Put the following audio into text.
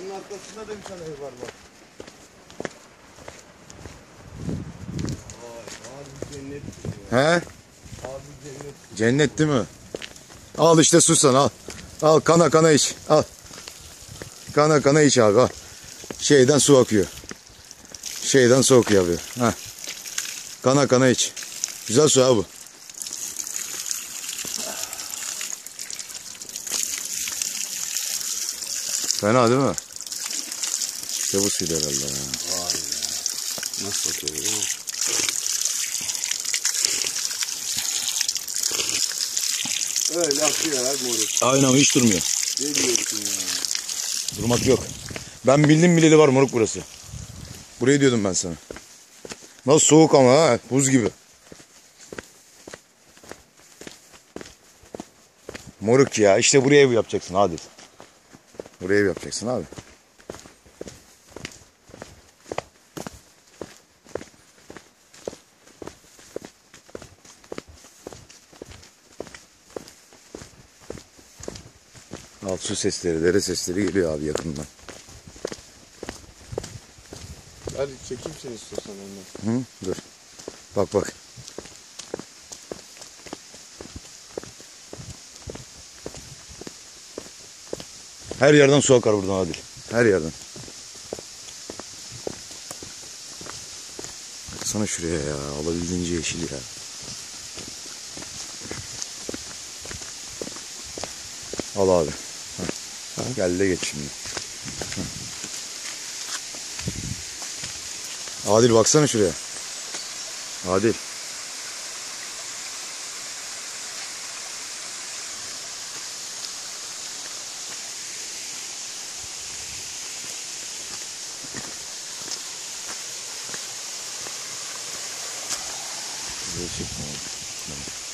Onun arkasında da bir tane ev var bak. Abi cennet. He? Abi cennet. Cennet değil mi? Al işte susan al. Al kana kana iç. Al. Kana kana iç abi al. Şeyden su akıyor. Şeyden su akıyor abi. Heh. Kana kana iç. Güzel su abi. Fena değil mi? İşte bu suydu herhalde. Vay be. Nasıl bakıyor değil mi? Öyle akıyor ya moruk. Aynen hiç durmuyor. Ne diyorsun ya? Durmak yok. Ben bildim bileli var moruk burası. Burayı diyordum ben sana. Nasıl soğuk ama ha buz gibi. Moruk ya işte buraya ev yapacaksın hadi. Buraya ev yapacaksın abi. Alt su sesleri, dere sesleri geliyor abi yakından. Hadi çekeyim seni istiyorsan ondan. Hı? Dur. Bak bak. Her yerden su akar buradan Adil. Her yerden. Baksana şuraya ya. Alabildiğince yeşil ya. Al abi. Heh. Gel de geç şimdi. Heh. Adil baksana şuraya. Adil. Şuraya çekme abi.